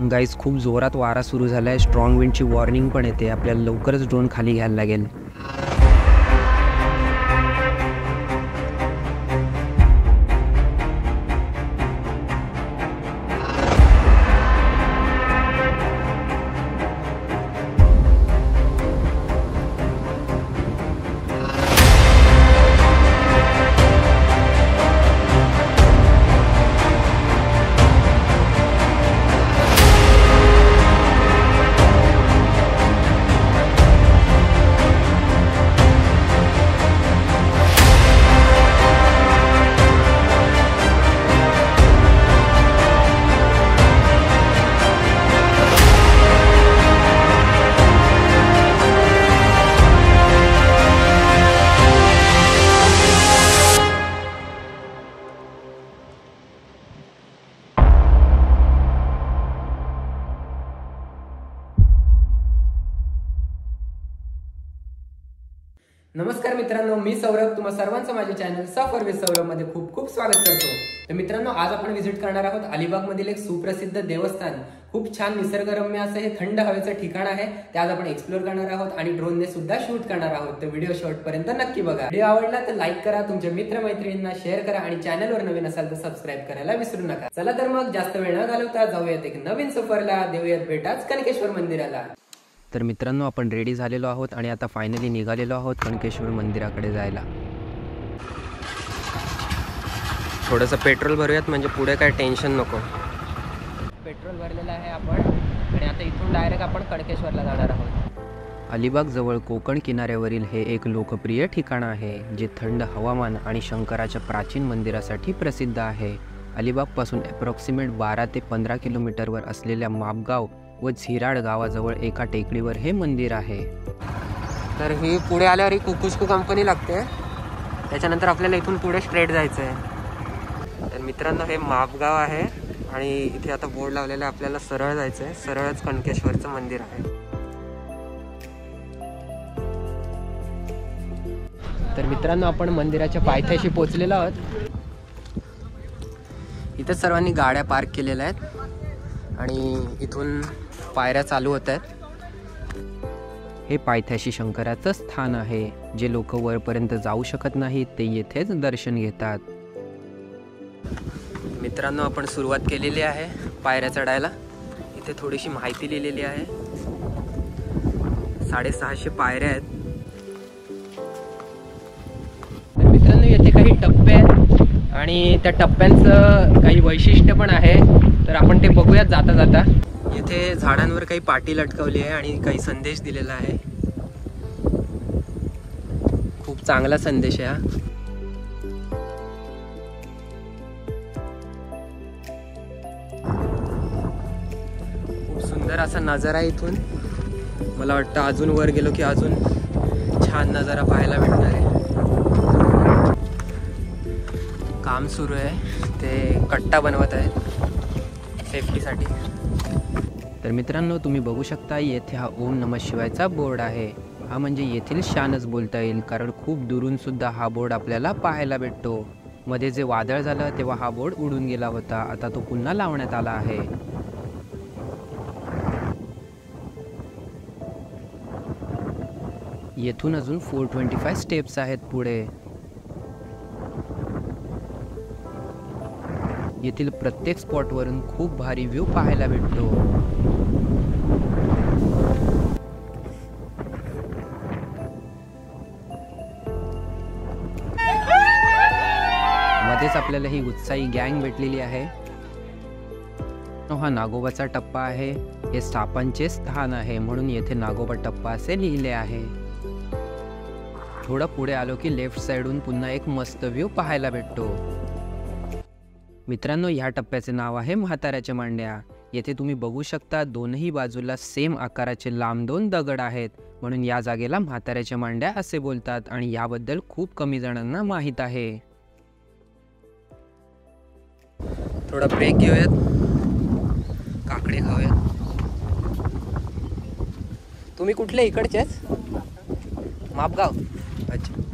Guys खूप जोरात वारा सुरू झाला आहे स्ट्रॉंग विंडची वॉर्निंग पण येते. आपल्याला लवकरच ड्रोन खाली घ्यायला लागेल. मी सौरभ तुम्हा सर्वांचं माझ्या चॅनल सफर विथ सौरभमध्ये खूप खूप स्वागत करतो. तर मित्रांनो आज आपण व्हिजिट करणार आहोत अलिबाग मधील एक सुप्रसिद्ध देवस्थान. खूप छान निसर्गरम्य असं हे थंड हवेचं ठिकाण आहे. ते आज आपण एक्सप्लोर करणार आहोत आणि ड्रोनने सुद्धा शूट करणार आहोत. तर व्हिडिओ शेवटपर्यंत नक्की बघा. व्हिडिओ आवडला तर लाईक करा तुमच्या मित्र मैत्रिणींना शेअर करा आणि चॅनलवर नवीन असाल तर सबस्क्राईब करायला विसरू नका. चला तर मग जास्त वेळ न घालवता जाऊयात एक नवीन सफरला. देऊयात भेटाच कनकेश्वर मंदिराला. तर मित्रांनो आपण रेडी झालेलो आहोत आणि आता फायनली निघालेलो आहोत कणकेश्वर मंदिराकडे जायला. थोडंसं पेट्रोल भरूयात म्हणजे पुढे काय टेन्शन नको. पेट्रोल भरलेलं आहे आपण. आणि आता इथून डायरेक्ट आपण कणकेश्वरला जाणार आहोत. अलिबाग जवळ कोकण किनाऱ्यावरील हे एक लोकप्रिय ठिकाण आहे जे थंड हवामान आणि शंकराच्या प्राचीन मंदिरासाठी प्रसिद्ध आहे. अलिबागपासून अप्रॉक्सिमेट बारा ते पंधरा किलोमीटरवर असलेल्या मापगाव व झिराड गावाजवळ एका टेकडीवर हे मंदिर आहे. तर ही पुढे आल्यावर ही कुकुस्कू कंपनी लागते. त्याच्यानंतर आपल्याला इथून पुढे स्ट्रेट जायचं आहे तर मित्रांनो हे मापगाव आहे आणि इथे आता बोर्ड लावलेला आहे आपल्याला सरळ जायचं आहे सरळच कणकेश्वरचं मंदिर आहे. तर मित्रांनो आपण मंदिराच्या पायथ्याशी पोहोचलेलो आहोत. इथं सर्वांनी गाड्या पार्क केलेल्या आहेत. आणि इथून पायऱ्या चालू होत आहेत. हे पायथ्याशी शंकराचं स्थान आहे. जे लोक वरपर्यंत जाऊ शकत नाहीत ते येथेच दर्शन घेतात. मित्रांनो आपण सुरुवात केलेली आहे पायऱ्या चढायला. इथे थोडीशी माहिती लिहिलेली आहे. साडेसहाशे पायऱ्या आहेत. आणि त्या टप्प्यांचं काही वैशिष्ट्य पण आहे तर आपण ते बघूयात जाता जाता. येथे झाडांवर काही पाटी लटकवली आहे आणि काही संदेश दिलेला आहे. खूप चांगला संदेश आहे हा. खूप सुंदर असा नजारा आहे इथून. मला वाटतं अजून वर गेलो की अजून छान नजारा पाहायला भेटणार आहे. काम सुरू आहे. ते कट्टा बनवत आहेत. सेफ्टीसाठी. तर मित्रांनो तुम्ही बघू शकता येथे हा ओम नमः शिवायचा बोर्ड आहे. हा म्हणजे येथील शानच बोलता येईल कारण खूप दुरून सुद्धा हा बोर्ड आपल्याला पाहायला भेटतो. मध्ये जे वादळ झालं तेव्हा हा बोर्ड उडून गेला होता. आता तो पुन्हा लावण्यात आला आहे. येथून अजून फोर ट्वेंटी फाय स्टेप्स आहेत पुढे. येथील प्रत्येक स्पॉटवरून खूप भारी व्ह्यू पाहायला भेटतो. मध्येच आपल्याला ही उत्साही गँग भेटलेली आहे. हा नागोबाचा टप्पा आहे. हे सापांचे स्थान आहे म्हणून येथे नागोबा टप्पा असे लिहिले आहे. थोडं पुढे आलो की लेफ्ट साईडहून पुन्हा एक मस्त व्ह्यू पाहायला भेटतो. मित्रांनो ह्या टप्प्याचे नाव आहे म्हाताऱ्याच्या मांड्या. येथे तुम्ही बघू शकता दोनही बाजूला सेम आकाराचे लांब दोन दगड आहेत. म्हणून या जागेला म्हाताऱ्याच्या मांड्या असे बोलतात आणि याबद्दल खूप कमी जणांना माहीत आहे. थोडा ब्रेक घेऊयात. काकडे खाऊयात. तुम्ही कुठले इकडचेच मापगाव. अच्छा.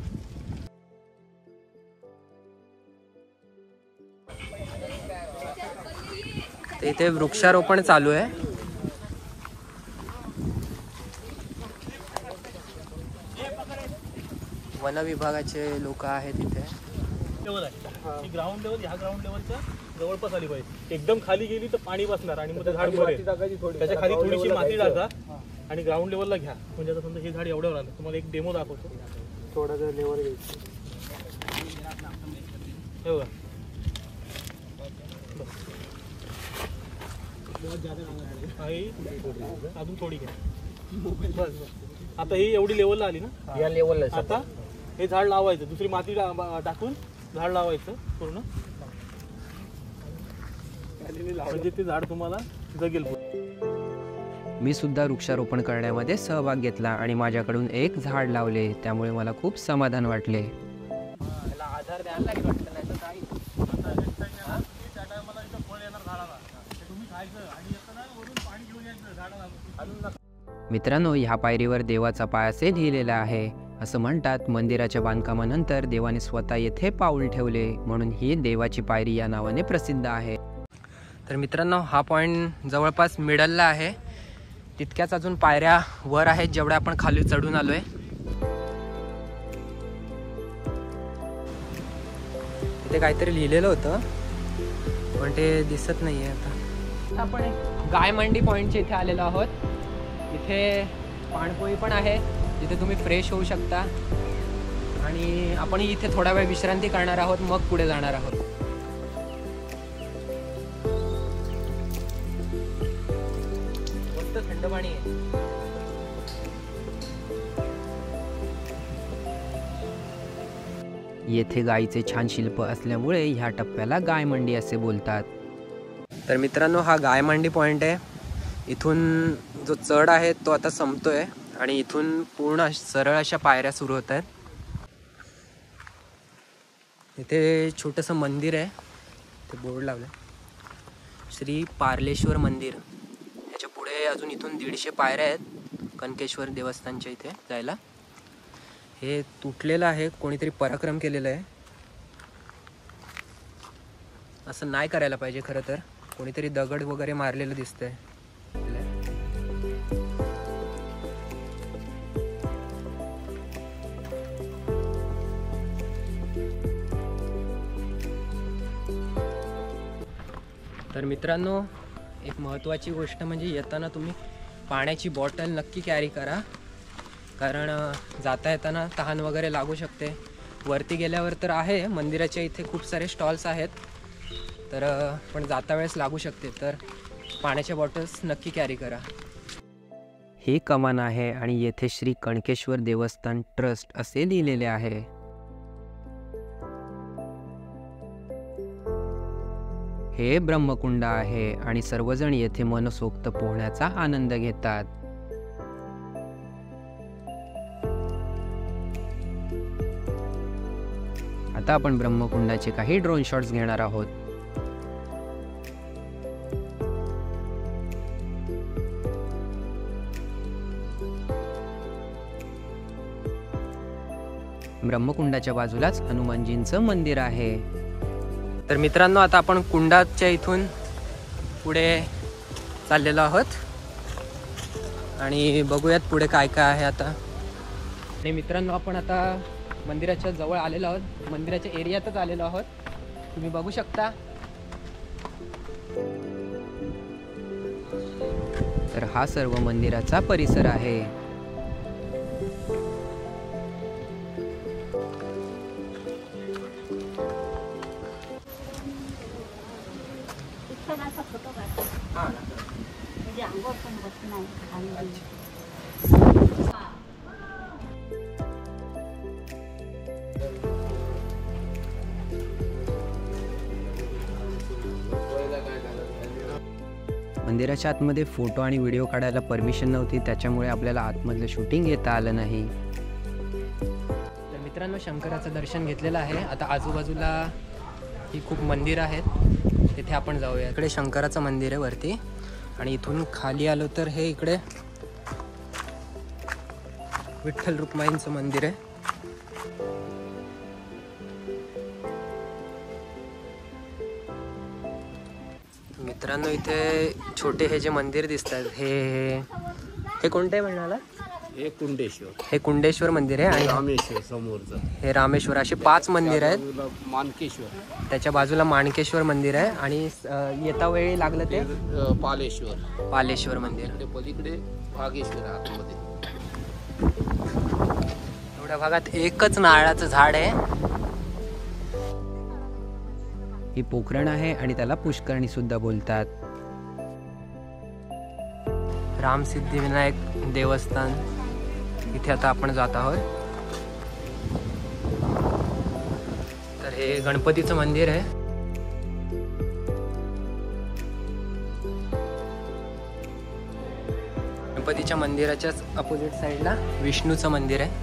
इथे वृक्षारोपण चालू आहे. वन विभागाचे लोक आहेत इथे. लेवल आहे. ही ग्राउंड लेवल ह्या ग्राउंड लेवलच्या जवळपास आली पाहिजे. एकदम खाली गेली तर पाणी बसणार आणि मग ते झाड मरेल. त्याच्याखाली थोडीशी माती टाका आणि ग्राउंड लेवलला घ्या. म्हणजे आता समजा हे झाड एवढ्यावर आलं तुम्हाला एक डेमो दाखवतो. थोडं लेवल घ्यायचं. अजून थोडी घ्या. बस आता ही एवढी लेवलला आली ना? या लेवलला आता हे झाड लावायचं. दुसरी माती टाकून झाड लावायचं पूर्ण. म्हणजे ते झाड तुम्हाला जगेल मी सुद्धा वृक्षारोपण करण्यामध्ये सहभाग घेतला आणि माझ्याकडून एक झाड लावले. त्यामुळे मला खूप समाधान वाटले. आधार द्यायला लागेल वाटतं नाही तर काही मित्रांनो ह्या पायरीवर देवाचा पाय असे लिहिलेला आहे. असं म्हणतात मंदिराच्या बांधकामानंतर देवाने स्वतः येथे पाऊल ठेवले म्हणून ही देवाची पायरी या नावाने प्रसिद्ध आहे. तर मित्रांनो हा पॉईंट जवळपास मिडलला आहे. तितक्याच अजून पायऱ्या वर आहेत जेवढ्या आपण खाली चढून आलोय. तिथे काहीतरी लिहिलेलं होतं पण ते दिसत नाहीये आता. आपण एक गाय मंडी पॉईंटच्या इथे आलेलो आहोत. इथे पाणपोळी पण आहे जिथे तुम्ही फ्रेश होऊ शकता. आणि आपण इथे थोडा वेळ विश्रांती करणार आहोत मग पुढे जाणार आहोत. मस्त थंड पाणी आहे. येथे गायीचे छान शिल्प असल्यामुळे ह्या टप्प्याला गाय मंडी असे बोलतात. तर मित्रांनो हा गायमांडी पॉईंट आहे. इथून जो चढ आहे तो आता संपतो आहे आणि इथून पूर्ण सरळ अशा पायऱ्या सुरू होत आहेत. इथे छोटंसं मंदिर आहे. ते बोर्ड लावलं श्री पार्लेश्वर मंदिर. ह्याच्या पुढे अजून इथून दीडशे पायऱ्या आहेत कनकेश्वर देवस्थानच्या इथे जायला. हे तुटलेलं आहे कोणीतरी पराक्रम केलेलं आहे. असं नाही करायला पाहिजे खरं तर. कोणीतरी दगड वगैरे मारलेलं दिसतंय. तर मित्रांनो एक महत्त्वाची गोष्ट म्हणजे येताना तुम्ही पाण्याची बॉटल नक्की कॅरी करा. कारण जाता येताना तहान वगैरे लागू शकते. वरती गेल्यावर तर आहे मंदिराच्या इथे खूप सारे स्टॉल्स आहेत. तर पण जाता वेळेस लागू शकते तर पाण्याच्या बॉटल्स नक्की कॅरी करा. ही कमान आहे आणि येथे श्री कणकेश्वर देवस्थान ट्रस्ट असे लिहिलेले आहे. हे ब्रह्मकुंड आहे आणि सर्वजण येथे मनसोक्त पोहण्याचा आनंद घेतात. आता आपण ब्रह्मकुंडाचे काही ड्रोन शॉट्स घेणार आहोत. ब्रह्मकुंडाच्या बाजूलाच हनुमानजींचं मंदिर आहे. तर मित्रांनो आता आपण कुंडाच्या इथून पुढे चाललेलो आहोत. आणि बघूयात पुढे काय काय आहे आता. आणि मित्रांनो आपण आता मंदिराच्या जवळ आलेलो आहोत. मंदिराच्या एरियातच आलेलो आहोत. तुम्ही बघू शकता. तर हा सर्व मंदिराचा परिसर आहे. म्हणजे नाही आणि मंदिराच्या आतमध्ये फोटो आणि व्हिडिओ काढायला परमिशन नव्हती त्याच्यामुळे आपल्याला आतमधलं शूटिंग घेता आलं नाही. तर मित्रांनो शंकराचं दर्शन घेतलेलं आहे. आता आजूबाजूला ही खूप मंदिरं आहेत. तिथे आपण जाऊया. इकडे शंकराचं मंदिर आहे वरती. आणि इथून खाली आलो तर हे इकडे विठ्ठल रुक्माईंचं मंदिर आहे. मित्रांनो इथे छोटे हे जे मंदिर दिसत आहेत हे हे हे कोणते म्हणाला हे कुंडेश्वर. हे कुंडेश्वर मंदिर आहे आणि रामेश्वर समोरचं. हे रामेश्वर असे पाच मंदिर आहेत. बाजूला मानकेश्वर. त्याच्या बाजूला माणकेश्वर मंदिर आहे आणि अं, येता वेळी लागलं ते? अ, पालेश्वर. पालेश्वर मंदिर. इकडे पलीकडे आहे आतमध्ये. एवढ्या भागात एकच नारळाचं झाड आहे. ही पोखरण आहे आणि त्याला पुष्करणी सुद्धा बोलतात. रामसिद्धिविनायक देवस्थान. इथे आता आपण जात आहोत. तर हे गणपतीचं मंदिर आहे. गणपतीच्या मंदिराच्याच अपोजिट साईडला विष्णूचं मंदिर आहे.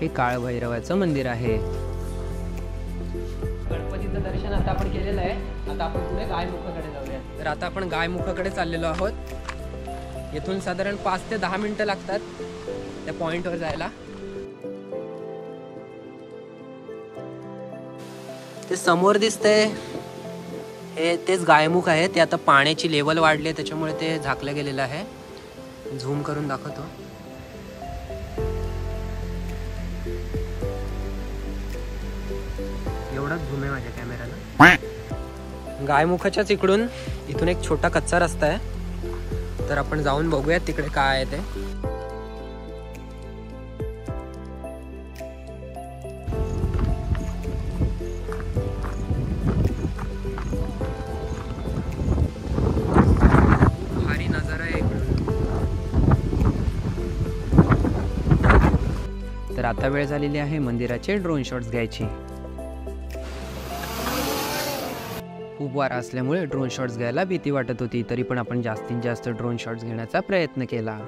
हे काळभैरवाचं मंदिर आहे. गणपतीचं दर्शन आता आपण केलेलं आहे. आता आपण पुढे गायमुखाकडे जाऊया. तर आता आपण गायमुखाकडे चाललेलो आहोत. येथून साधारण पाच ते दहा मिनिटं लागतात त्या पॉईंटवर जायला. ते समोर दिसतंय. हे तेच गायमुख आहे. ते आता पाण्याची लेवल वाढली आहे त्याच्यामुळे ते झाकलं गेलेलं आहे. झूम करून दाखवतो. एवढाच झूम आहे माझ्या कॅमेऱ्याला. गायमुखाच्याच इकडून इथून एक छोटा कच्चा रस्ता आहे. तर आपण जाऊन बघूयात तिकडे काय आहे ते. भारी नजारा आहे तर आता वेळ झालेली आहे मंदिराचे ड्रोन शॉट्स घ्यायची. खूप वारा असल्यामुळे ड्रोन शॉट्स घ्यायला भीती वाटत होती. तरी पण आपण जास्तीत जास्त ड्रोन शॉट्स घेण्याचा प्रयत्न केला.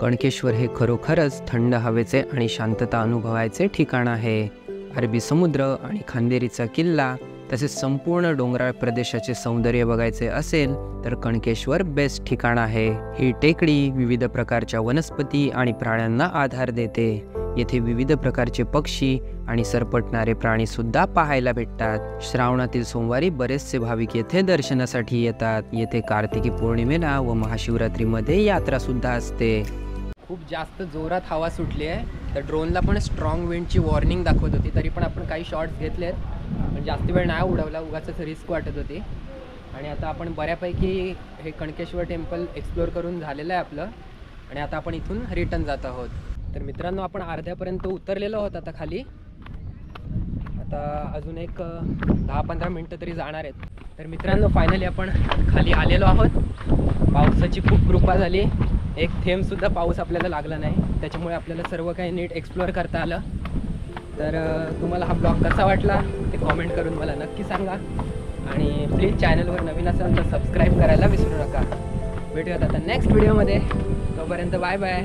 कणकेश्वर हे खरोखरच थंड हवेचे आणि शांतता अनुभवायचे ठिकाण आहे. अरबी समुद्र आणि खांदेरीचा किल्ला तसेच संपूर्ण डोंगराळ प्रदेशाचे सौंदर्य बघायचे असेल तर कणकेश्वर बेस्ट ठिकाण आहे. ही टेकडी विविध प्रकारच्या वनस्पती आणि प्राण्यांना आधार देते. येथे विविध प्रकारचे पक्षी आणि सरपटणारे प्राणी सुद्धा पाहायला भेटतात. श्रावणातील सोमवारी बरेचसे भाविक येथे दर्शनासाठी येतात. येथे कार्तिकी पौर्णिमेला व महाशिवरात्रीमध्ये यात्रा सुद्धा असते. खूप जास्त जोरात हवा सुटली आहे तर ड्रोनला पण स्ट्रॉंग विंडची वॉर्निंग दाखवत होती तरी पण आपण काही शॉट्स घेतलेत. पण जास्त वेळ नाही उडवला उगाच रिस्क वाटत होती. आणि आता आपण बऱ्यापैकी हे कणकेश्वर टेम्पल एक्सप्लोअर करून झालेलं आहे आपलं. आणि आता आपण इथून रिटर्न जात आहोत. तर मित्रांनो आपण अर्ध्यापर्यंत उतरलेलो आहोत आता खाली. आता अजून एक दहा पंधरा मिनटं तरी जाणार आहेत. तर मित्रांनो फायनली आपण खाली आलेलो आहोत. पावसाची खूप कृपा झाली. एक थेंबसुद्धा पाऊस आपल्याला लागला नाही. त्याच्यामुळे आपल्याला सर्व काही नीट एक्सप्लोअर करता आलं. तर तुम्हाला हा ब्लॉग कसा वाटला ते कॉमेंट करून मला नक्की सांगा. आणि प्लीज चॅनलवर नवीन असाल तर सबस्क्राईब करायला विसरू नका. भेटूयात आता नेक्स्ट व्हिडिओमध्ये तोपर्यंत बाय बाय